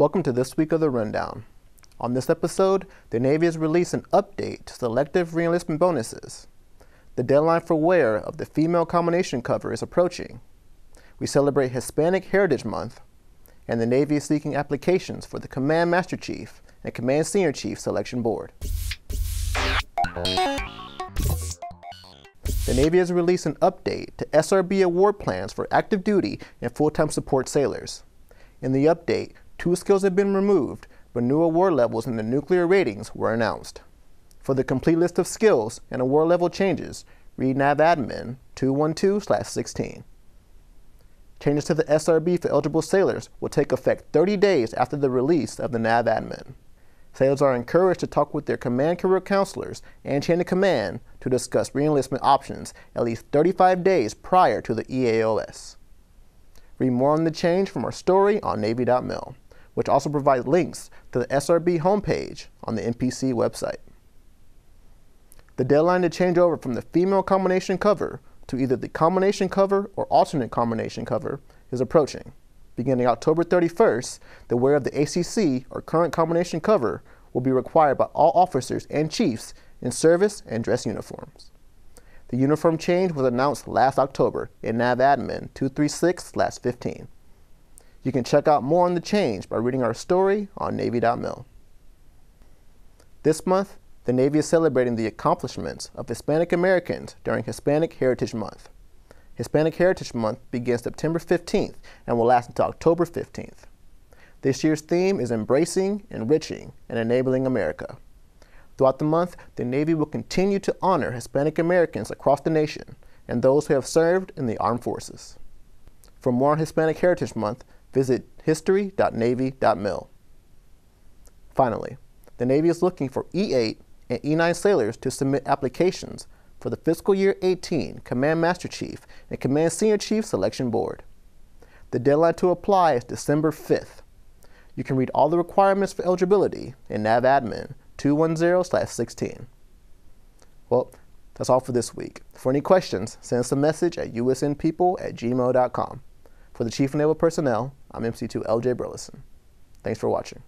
Welcome to this week of the Rundown. On this episode, the Navy has released an update to selective reenlistment bonuses. The deadline for wear of the female combination cover is approaching. We celebrate Hispanic Heritage Month, and the Navy is seeking applications for the Command Master Chief and Command Senior Chief Selection Board. The Navy has released an update to SRB award plans for active duty and full-time support sailors. In the update, two skills have been removed, but new award levels in the nuclear ratings were announced. For the complete list of skills and award level changes, read NAVADMIN 212-16. Changes to the SRB for eligible sailors will take effect 30 days after the release of the NAVADMIN. Sailors are encouraged to talk with their command career counselors and chain of command to discuss reenlistment options at least 35 days prior to the EAOS. Read more on the change from our story on Navy.mil, which also provides links to the SRB homepage on the NPC website. The deadline to change over from the female combination cover to either the combination cover or alternate combination cover is approaching. Beginning October 31st, the wear of the ACC or current combination cover will be required by all officers and chiefs in service and dress uniforms. The uniform change was announced last October in NAVADMIN 236-15. You can check out more on the change by reading our story on Navy.mil. This month, the Navy is celebrating the accomplishments of Hispanic Americans during Hispanic Heritage Month. Hispanic Heritage Month begins September 15th and will last until October 15th. This year's theme is Embracing, Enriching, and Enabling America. Throughout the month, the Navy will continue to honor Hispanic Americans across the nation and those who have served in the armed forces. For more on Hispanic Heritage Month, visit history.navy.mil. Finally, the Navy is looking for E8 and E9 sailors to submit applications for the fiscal year 18 Command Master Chief and Command Senior Chief Selection Board. The deadline to apply is December 5th. You can read all the requirements for eligibility in NAVADMIN 210-16. Well, that's all for this week. For any questions, send us a message at usnpeople at gmail.com. For the Chief of Naval Personnel, I'm MC2 LJ Burleson. Thanks for watching.